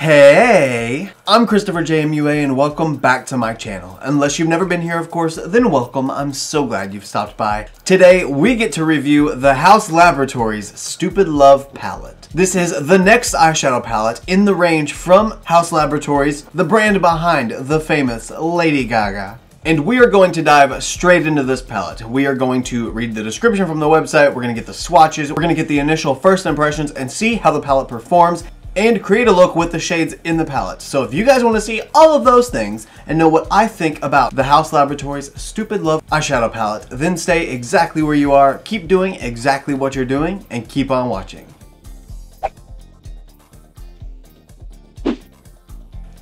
Hey, I'm Christopher JMUA and welcome back to my channel. Unless you've never been here, of course, then welcome. I'm so glad you've stopped by. Today, we get to review the Haus Laboratories Stupid Love Palette. This is the next eyeshadow palette in the range from Haus Laboratories, the brand behind the famous Lady Gaga. And we are going to dive straight into this palette. We are going to read the description from the website, we're going to get the swatches, we're going to get the initial first impressions and see how the palette performs and create a look with the shades in the palette. So if you guys want to see all of those things and know what I think about the Haus Laboratories Stupid Love eyeshadow palette, then stay exactly where you are, keep doing exactly what you're doing, and keep on watching.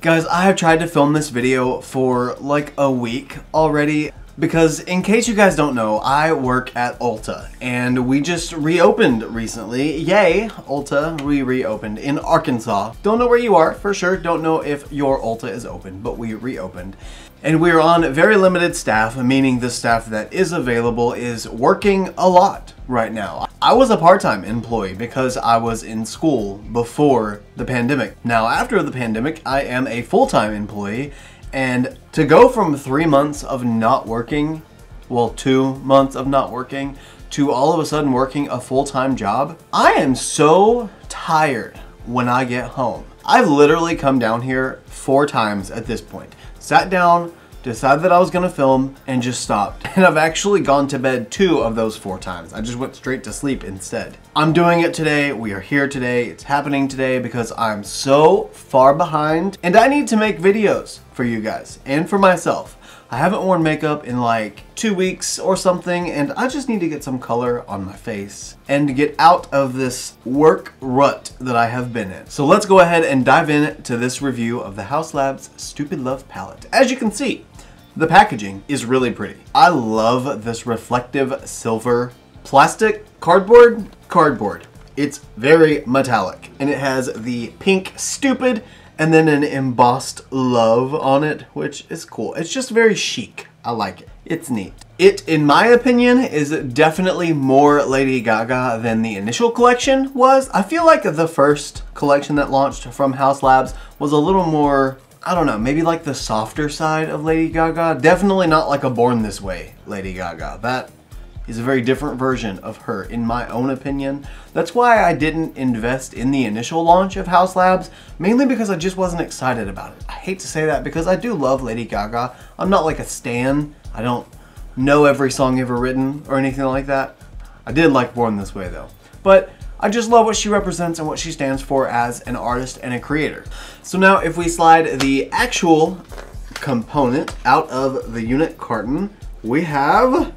Guys, I have tried to film this video for like a week already because in case you guys don't know, I work at Ulta and we just reopened recently. Yay, Ulta, we reopened in Arkansas. Don't know where you are for sure. Don't know if your Ulta is open, but we reopened. And we're on very limited staff, meaning the staff that is available is working a lot right now. I was a part-time employee because I was in school before the pandemic. Now after the pandemic, I am a full-time employee and to go from three months of not working, well, two months of not working, to all of a sudden working a full-time job, I am so tired when I get home. I've literally come down here four times at this point. Sat down, decided that I was gonna film, and just stopped. And I've actually gone to bed two of those four times. I just went straight to sleep instead. I'm doing it today, we are here today, it's happening today because I'm so far behind, and I need to make videos for you guys, and for myself. I haven't worn makeup in like two weeks or something and I just need to get some color on my face and get out of this work rut that I have been in. So let's go ahead and dive into this review of the Haus Labs Stupid Love Palette. As you can see, the packaging is really pretty. I love this reflective silver plastic cardboard cardboard. It's very metallic and it has the pink stupid and then an embossed love on it, which is cool. It's just very chic. I like it. It's neat. It, in my opinion, is definitely more Lady Gaga than the initial collection was. I feel like the first collection that launched from Haus Labs was a little more, I don't know, maybe like the softer side of Lady Gaga. Definitely not like a Born This Way Lady Gaga. That is a very different version of her, in my own opinion. That's why I didn't invest in the initial launch of Haus Labs, mainly because I just wasn't excited about it. I hate to say that because I do love Lady Gaga. I'm not like a stan. I don't know every song ever written or anything like that. I did like Born This Way though. But I just love what she represents and what she stands for as an artist and a creator. So now if we slide the actual component out of the unit carton, we have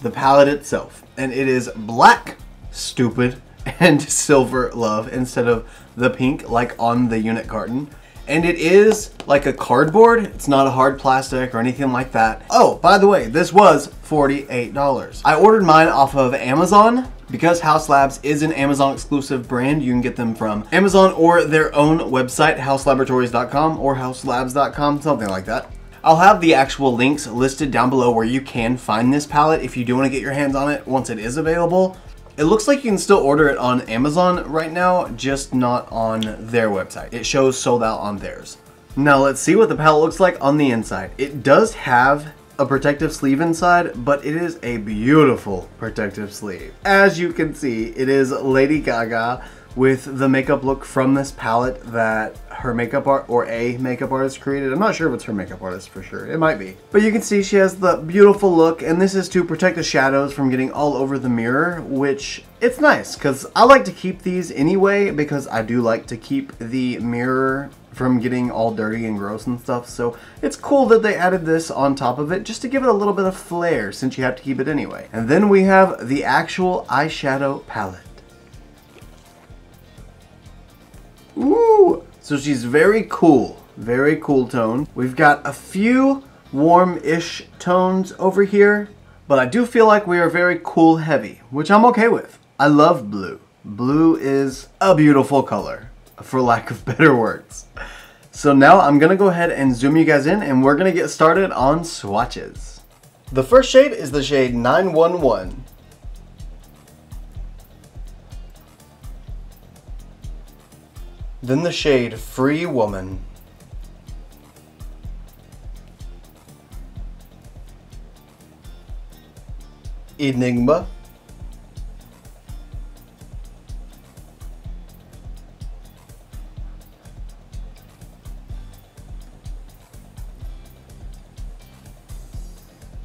the palette itself. And it is black, stupid, and silver love instead of the pink like on the unit carton. And it is like a cardboard. It's not a hard plastic or anything like that. Oh, by the way, this was $48. I ordered mine off of Amazon because Haus Labs is an Amazon exclusive brand, you can get them from Amazon or their own website, hauslaboratories.com or hauslabs.com, something like that. I'll have the actual links listed down below where you can find this palette if you do want to get your hands on it once it is available. It looks like you can still order it on Amazon right now, just not on their website. It shows sold out on theirs. Now let's see what the palette looks like on the inside. It does have a protective sleeve inside, but it is a beautiful protective sleeve. As you can see, it is Lady Gaga with the makeup look from this palette that her makeup art or a makeup artist created. I'm not sure if it's her makeup artist for sure. It might be. But you can see she has the beautiful look and this is to protect the shadows from getting all over the mirror, which it's nice because I like to keep these anyway because I do like to keep the mirror from getting all dirty and gross and stuff. So it's cool that they added this on top of it just to give it a little bit of flair since you have to keep it anyway. And then we have the actual eyeshadow palette. Ooh! So she's very cool. Very cool tone. We've got a few warm-ish tones over here, but I do feel like we are very cool heavy, which I'm okay with. I love blue. Blue is a beautiful color, for lack of better words. So now I'm to go ahead and zoom you guys in and we're to get started on swatches. The first shade is the shade 911. Then the shade Free Woman. Enigma.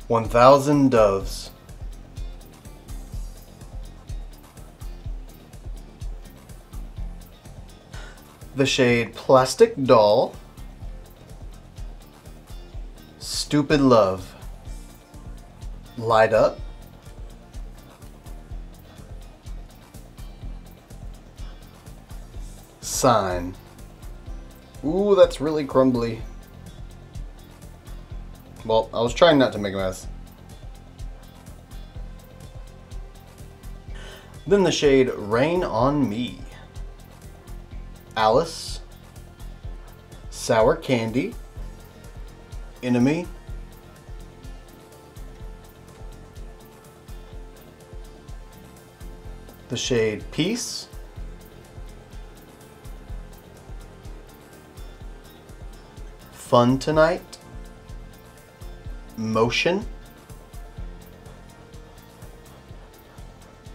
One thousand doves. The shade Plastic Doll. Stupid Love. Light Up. Sine. Ooh, that's really crumbly. Well, I was trying not to make a mess. Then the shade Rain on Me. Alice. Sour Candy. Enemy. The shade Peace. Fun Tonight motion,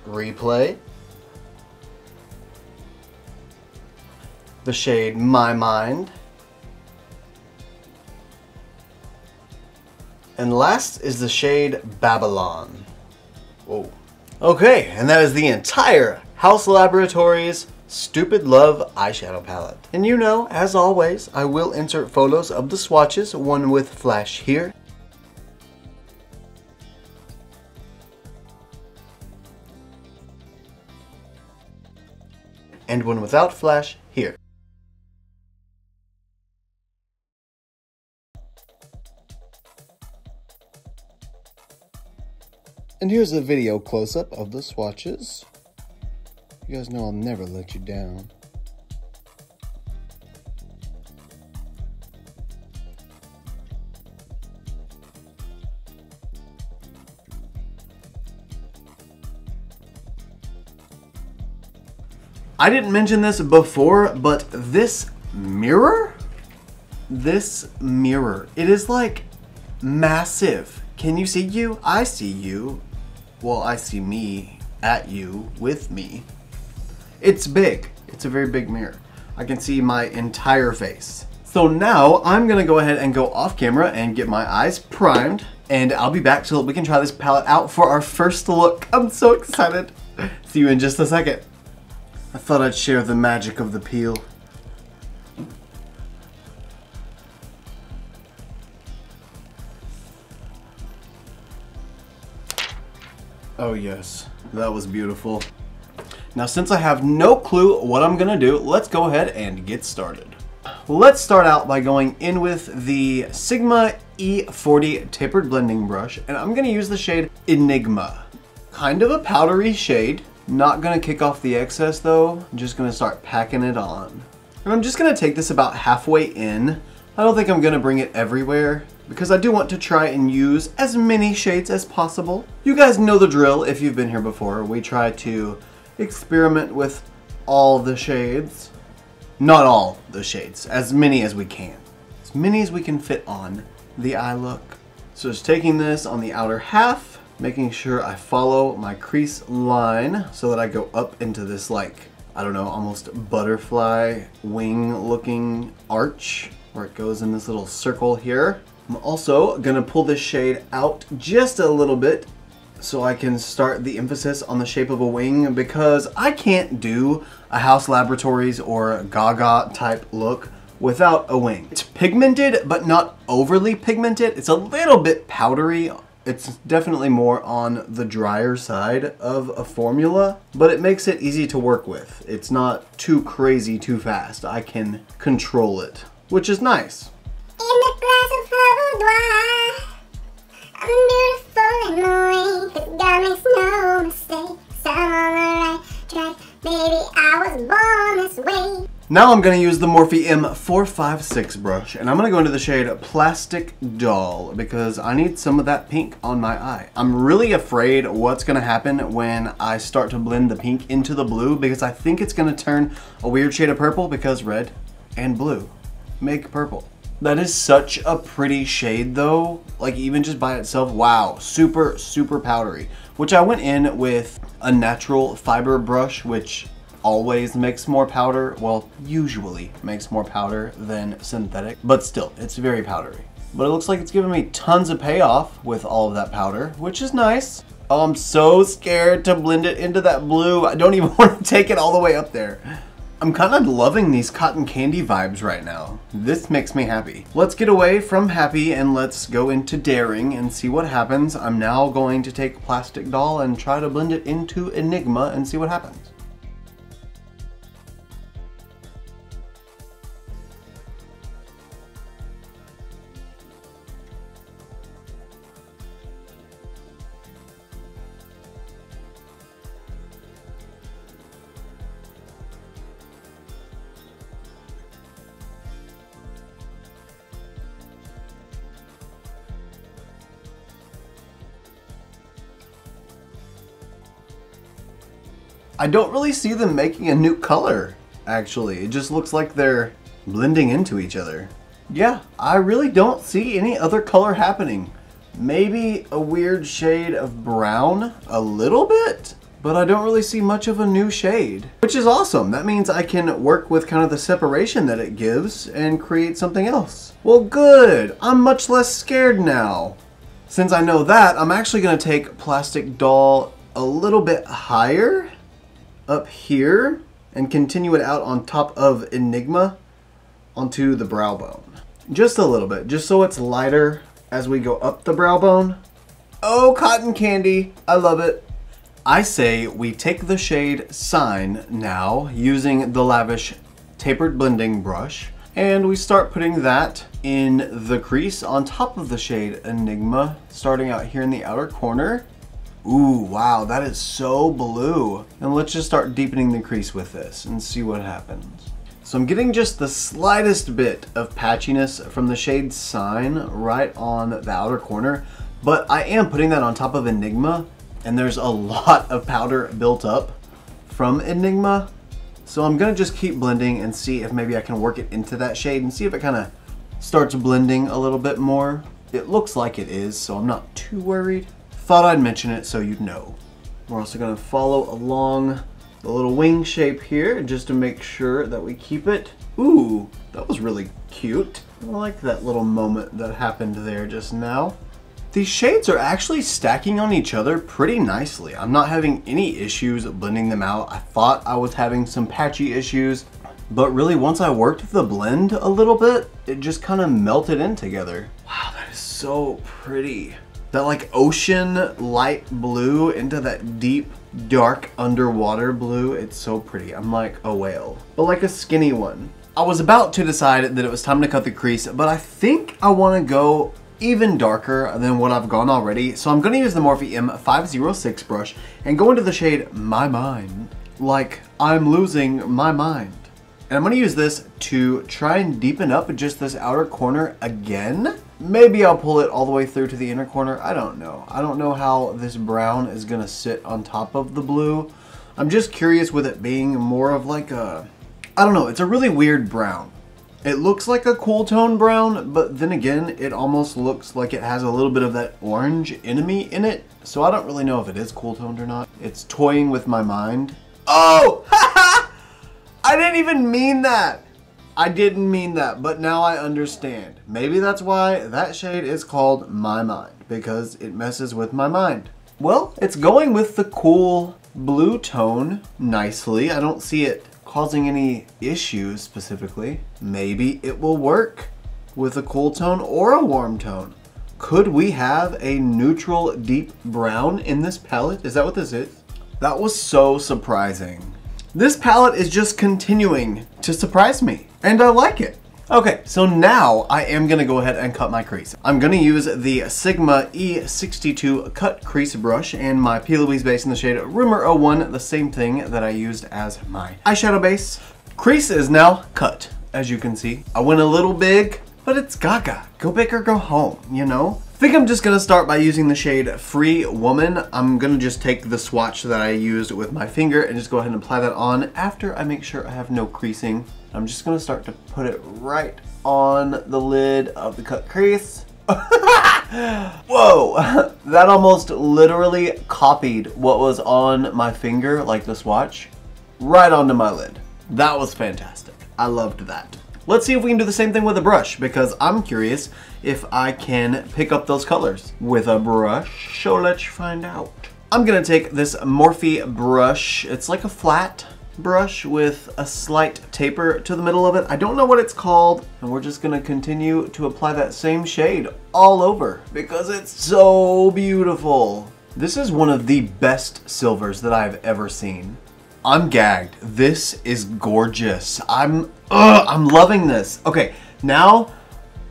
replay, the shade My Mind, and last is the shade Babylon. Whoa. Okay, and that is the entire Haus Laboratories Stupid Love eyeshadow palette. And you know, as always, I will insert photos of the swatches, one with flash here, and one without flash here. And here's a video close-up of the swatches. You guys know I'll never let you down. I didn't mention this before, but this mirror, this mirror, it is like massive. Can you see you? I see you. Well, I see me at you with me. It's big. It's a very big mirror. I can see my entire face. So now I'm gonna go ahead and go off camera and get my eyes primed and I'll be back so that we can try this palette out for our first look. I'm so excited. See you in just a second. I thought I'd share the magic of the peel. Oh yes, that was beautiful. Now since I have no clue what I'm gonna do, let's go ahead and get started. Let's start out by going in with the Sigma E40 tapered blending brush and I'm gonna use the shade Enigma. Kind of a powdery shade, not gonna kick off the excess though, I'm just gonna start packing it on. And I'm just gonna take this about halfway in. I don't think I'm gonna bring it everywhere because I do want to try and use as many shades as possible. You guys know the drill if you've been here before. We try to experiment with all the shades. Not all the shades, as many as we can. As many as we can fit on the eye look. So just taking this on the outer half making sure I follow my crease line so that I go up into this like, I don't know, almost butterfly wing looking arch where it goes in this little circle here. I'm also gonna pull this shade out just a little bit so I can start the emphasis on the shape of a wing because I can't do a Haus Laboratories or Gaga type look without a wing. It's pigmented, but not overly pigmented. It's a little bit powdery it's definitely more on the drier side of a formula, but it makes it easy to work with. It's not too crazy too fast. I can control it, which is nice. Baby, I was born this way. Now I'm going to use the Morphe M456 brush, and I'm going to go into the shade Plastic Doll, because I need some of that pink on my eye. I'm really afraid what's going to happen when I start to blend the pink into the blue, because I think it's going to turn a weird shade of purple, because red and blue make purple. That is such a pretty shade though, like even just by itself, wow, super, super powdery. Which I went in with a natural fiber brush, which always makes more powder. Well, usually makes more powder than synthetic, but still, it's very powdery. But it looks like it's giving me tons of payoff with all of that powder, which is nice. Oh, I'm so scared to blend it into that blue. I don't even want to take it all the way up there. I'm kind of loving these cotton candy vibes right now. This makes me happy. Let's get away from happy and let's go into daring and see what happens. I'm now going to take Plastic Doll and try to blend it into Enigma and see what happens. I don't really see them making a new color, actually. It just looks like they're blending into each other. Yeah, I really don't see any other color happening. Maybe a weird shade of brown, a little bit, but I don't really see much of a new shade, which is awesome. That means I can work with kind of the separation that it gives and create something else. Well, good. I'm much less scared now. Since I know that, I'm actually going to take Plastic Doll a little bit higher up here and continue it out on top of Enigma onto the brow bone. Just a little bit, just so it's lighter as we go up the brow bone. Oh, cotton candy, I love it. I say we take the shade Sine now using the Lavish Tapered Blending Brush and we start putting that in the crease on top of the shade Enigma, starting out here in the outer corner. Ooh, wow, that is so blue. And let's just start deepening the crease with this and see what happens. So I'm getting just the slightest bit of patchiness from the shade Sine right on the outer corner, but I am putting that on top of Enigma, and there's a lot of powder built up from Enigma. So I'm gonna just keep blending and see if maybe I can work it into that shade and see if it kind of starts blending a little bit more. It looks like it is, so I'm not too worried. Thought I'd mention it so you'd know. We're also to follow along the little wing shape here just to make sure that we keep it. Ooh, that was really cute. I like that little moment that happened there just now. These shades are actually stacking on each other pretty nicely. I'm not having any issues blending them out. I thought I was having some patchy issues, but really once I worked the blend a little bit, it just kind of melted in together. Wow, that is so pretty that like ocean light blue into that deep dark underwater blue. It's so pretty. I'm like a whale, but like a skinny one. I was about to decide that it was time to cut the crease, but I think I want to go even darker than what I've gone already. So I'm going to use the Morphe M506 brush and go into the shade My Mind. Like I'm losing my mind. And I'm going to use this to try and deepen up just this outer corner again. Maybe I'll pull it all the way through to the inner corner. I don't know. I don't know how this brown is going to sit on top of the blue. I'm just curious with it being more of like a... I don't know. It's a really weird brown. It looks like a cool tone brown, but then again, it almost looks like it has a little bit of that orange enemy in it. So I don't really know if it is cool toned or not. It's toying with my mind. Oh! I didn't even mean that. I didn't mean that, but now I understand. Maybe that's why that shade is called My Mind, because it messes with my mind. Well, it's going with the cool blue tone nicely. I don't see it causing any issues specifically. Maybe it will work with a cool tone or a warm tone. Could we have a neutral deep brown in this palette? Is that what this is? That was so surprising. This palette is just continuing to surprise me, and I like it. Okay, so now I am gonna go ahead and cut my crease. I'm gonna use the Sigma E62 cut crease brush and my P. Louise base in the shade Rumor 01, the same thing that I used as my eyeshadow base. Crease is now cut, as you can see. I went a little big, but it's Gaga. Go big or go home, you know? Think I'm just gonna start by using the shade Free Woman. I'm gonna just take the swatch that I used with my finger and just go ahead and apply that on after I make sure I have no creasing. I'm just gonna start to put it right on the lid of the cut crease. Whoa, that almost literally copied what was on my finger, like the swatch, right onto my lid. That was fantastic. I loved that. Let's see if we can do the same thing with a brush because I'm curious if I can pick up those colors with a brush. So let's find out. I'm gonna take this Morphe brush. It's like a flat brush with a slight taper to the middle of it. I don't know what it's called, and we're just gonna continue to apply that same shade all over because it's so beautiful. This is one of the best silvers that I've ever seen. I'm gagged. This is gorgeous. I'm, ugh, I'm loving this. Okay, now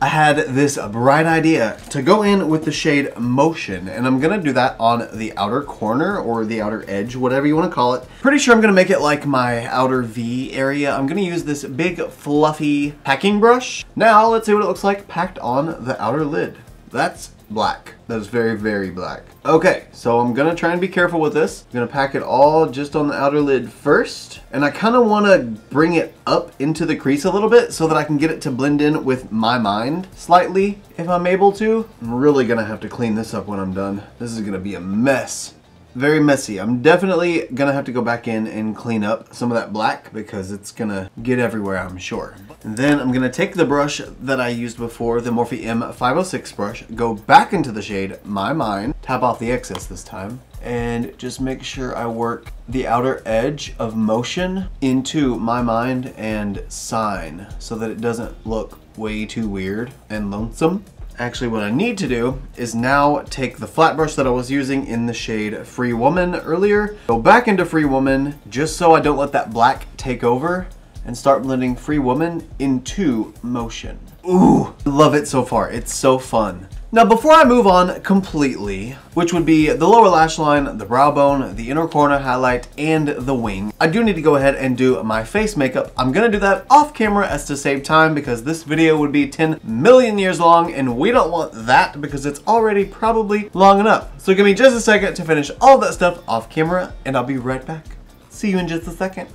I had this bright idea to go in with the shade Motion, and I'm gonna do that on the outer corner or the outer edge, whatever you wanna call it. Pretty sure I'm gonna make it like my outer V area. I'm gonna use this big fluffy packing brush. Now let's see what it looks like packed on the outer lid. That's black. That is very, very black. Okay, so I'm gonna try and be careful with this. I'm gonna pack it all just on the outer lid first. And I kinda wanna bring it up into the crease a little bit so that I can get it to blend in with my mind slightly, if I'm able to. I'm really gonna have to clean this up when I'm done. This is gonna be a mess very messy. I'm definitely gonna have to go back in and clean up some of that black because it's gonna get everywhere, I'm sure. And then I'm gonna take the brush that I used before, the Morphe M506 brush, go back into the shade My Mind, tap off the excess this time, and just make sure I work the outer edge of motion into My Mind and Sine so that it doesn't look way too weird and lonesome. Actually, what I need to do is now take the flat brush that I was using in the shade Free Woman earlier, go back into Free Woman just so I don't let that black take over and start blending Free Woman into Motion. Ooh, love it so far. It's so fun. Now before I move on completely, which would be the lower lash line, the brow bone, the inner corner highlight, and the wing, I do need to go ahead and do my face makeup. I'm gonna do that off camera as to save time because this video would be 10 million years long and we don't want that because it's already probably long enough. So give me just a second to finish all that stuff off camera and I'll be right back. See you in just a second.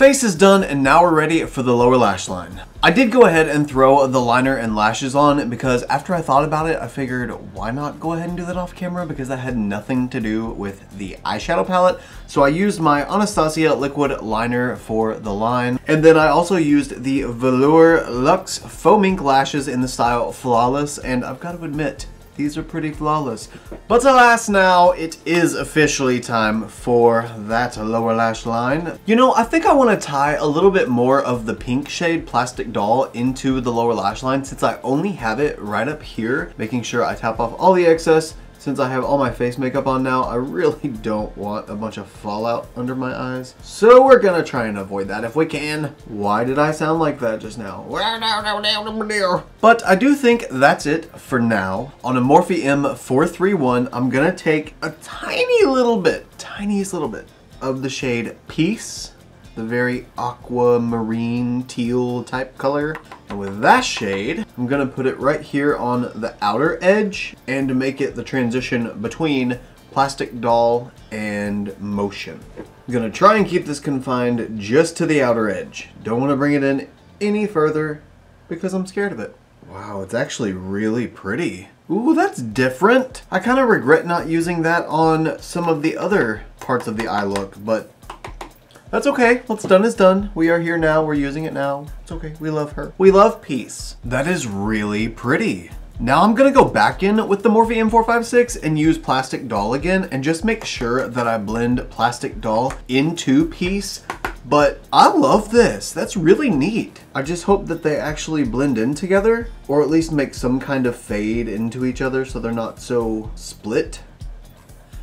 Face is done and now we're ready for the lower lash line. I did go ahead and throw the liner and lashes on because after I thought about it, I figured why not go ahead and do that off camera because that had nothing to do with the eyeshadow palette. So I used my Anastasia liquid liner for the line. And then I also used the Velour Luxe Faux Mink lashes in the style Flawless. And I've got to admit, these are pretty flawless. But alas now, it is officially time for that lower lash line. You know, I think I want to tie a little bit more of the pink shade Plastic Doll into the lower lash line since I only have it right up here, making sure I tap off all the excess since I have all my face makeup on now, I really don't want a bunch of fallout under my eyes. So we're gonna try and avoid that if we can. Why did I sound like that just now? But I do think that's it for now. On a Morphe M431, I'm gonna take a tiny little bit, tiniest little bit of the shade Peace the very aquamarine teal type color. And with that shade, I'm gonna put it right here on the outer edge and make it the transition between plastic doll and motion. I'm gonna try and keep this confined just to the outer edge. Don't wanna bring it in any further because I'm scared of it. Wow, it's actually really pretty. Ooh, that's different. I kind of regret not using that on some of the other parts of the eye look, but that's okay. What's done is done. We are here now. We're using it now. It's okay. We love her. We love peace. That is really pretty. Now I'm gonna go back in with the Morphe M456 and use Plastic Doll again and just make sure that I blend Plastic Doll into Peace. But I love this. That's really neat. I just hope that they actually blend in together or at least make some kind of fade into each other so they're not so split.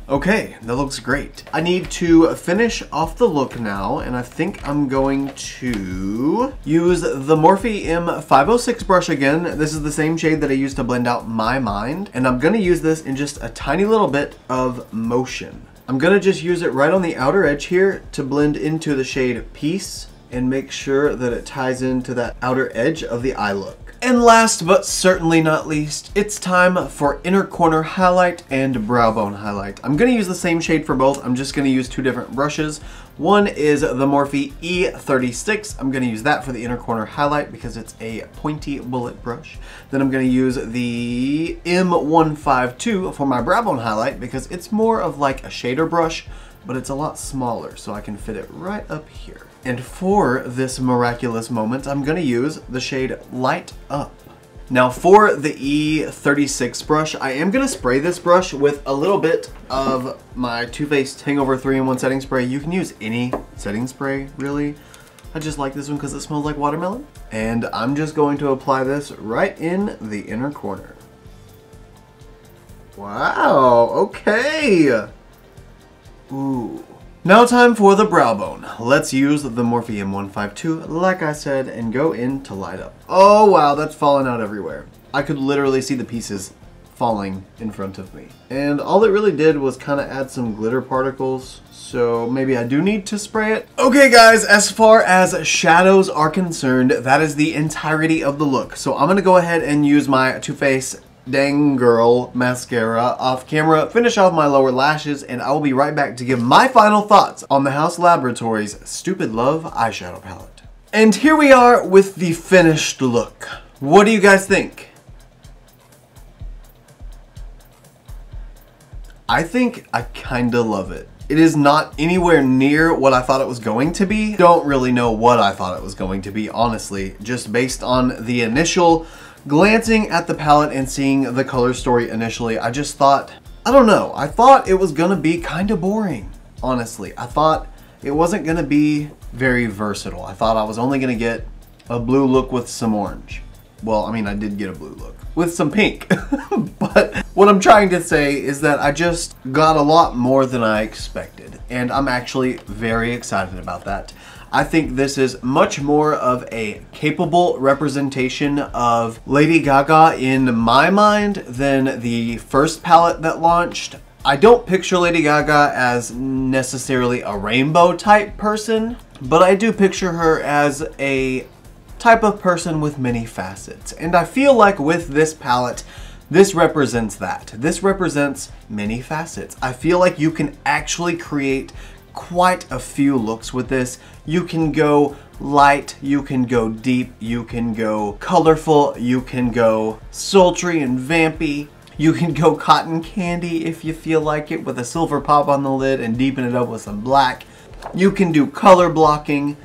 Okay, that looks great. I need to finish off the look now, and I think I'm going to use the Morphe M506 brush again. This is the same shade that I used to blend out my mind, and I'm gonna use this in just a tiny little bit of motion. I'm gonna just use it right on the outer edge here to blend into the shade Peace and make sure that it ties into that outer edge of the eye look. And last but certainly not least, it's time for inner corner highlight and brow bone highlight. I'm going to use the same shade for both. I'm just going to use two different brushes. One is the Morphe E36. I'm going to use that for the inner corner highlight because it's a pointy bullet brush. Then I'm going to use the M152 for my brow bone highlight because it's more of like a shader brush, but it's a lot smaller so I can fit it right up here. And for this miraculous moment, I'm gonna use the shade Light Up. Now for the E36 brush, I am gonna spray this brush with a little bit of my Too Faced Hangover 3-in-1 setting spray. You can use any setting spray, really. I just like this one because it smells like watermelon. And I'm just going to apply this right in the inner corner. Wow, okay. Ooh. Now time for the brow bone. Let's use the Morphe M152, like I said, and go in to light up. Oh wow, that's falling out everywhere. I could literally see the pieces falling in front of me. And all it really did was kind of add some glitter particles, so maybe I do need to spray it. Okay guys, as far as shadows are concerned, that is the entirety of the look. So I'm gonna go ahead and use my Too Faced Dang Girl mascara off camera, finish off my lower lashes, and I will be right back to give my final thoughts on the Haus Laboratories Stupid Love eyeshadow palette. And here we are with the finished look. What do you guys think? I think I kinda love it. It is not anywhere near what I thought it was going to be. Don't really know what I thought it was going to be, honestly, just based on the initial Glancing at the palette and seeing the color story initially, I just thought, I don't know, I thought it was gonna be kind of boring, honestly. I thought it wasn't gonna be very versatile. I thought I was only gonna get a blue look with some orange. Well, I mean, I did get a blue look with some pink. but what I'm trying to say is that I just got a lot more than I expected. And I'm actually very excited about that. I think this is much more of a capable representation of Lady Gaga in my mind than the first palette that launched. I don't picture Lady Gaga as necessarily a rainbow type person, but I do picture her as a type of person with many facets. And I feel like with this palette, this represents that. This represents many facets. I feel like you can actually create quite a few looks with this. You can go light, you can go deep, you can go colorful, you can go sultry and vampy. You can go cotton candy if you feel like it with a silver pop on the lid and deepen it up with some black. You can do color blocking.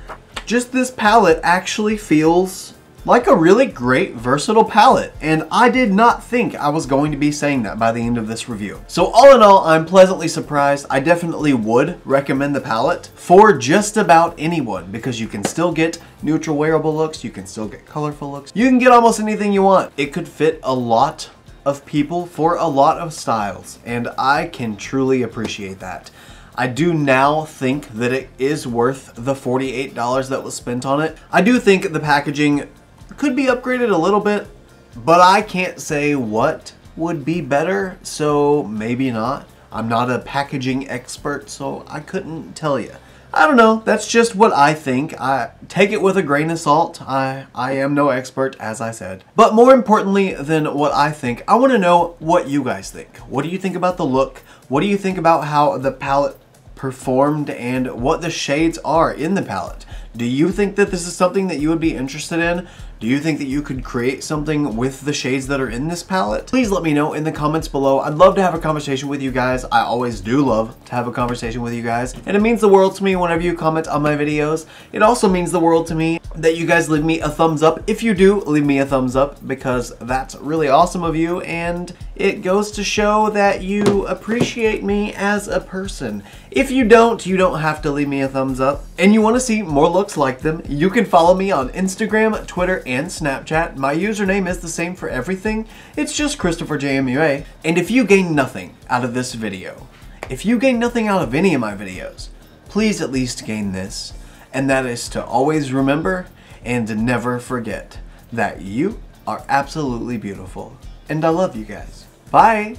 Just this palette actually feels like a really great versatile palette and I did not think I was going to be saying that by the end of this review. So all in all I'm pleasantly surprised. I definitely would recommend the palette for just about anyone because you can still get neutral wearable looks, you can still get colorful looks, you can get almost anything you want. It could fit a lot of people for a lot of styles and I can truly appreciate that. I do now think that it is worth the $48 that was spent on it. I do think the packaging could be upgraded a little bit, but I can't say what would be better, so maybe not. I'm not a packaging expert, so I couldn't tell you. I don't know, that's just what I think. I take it with a grain of salt. I, I am no expert, as I said. But more importantly than what I think, I want to know what you guys think. What do you think about the look? What do you think about how the palette performed and what the shades are in the palette? Do you think that this is something that you would be interested in? Do you think that you could create something with the shades that are in this palette? Please let me know in the comments below. I'd love to have a conversation with you guys. I always do love to have a conversation with you guys. And it means the world to me whenever you comment on my videos. It also means the world to me that you guys leave me a thumbs up. If you do, leave me a thumbs up because that's really awesome of you and it goes to show that you appreciate me as a person. If you don't, you don't have to leave me a thumbs up. And you want to see more looks like them, you can follow me on Instagram, Twitter, and and Snapchat. My username is the same for everything. It's just Christopher ChristopherJMUA. And if you gain nothing out of this video, if you gain nothing out of any of my videos, please at least gain this. And that is to always remember and never forget that you are absolutely beautiful. And I love you guys. Bye!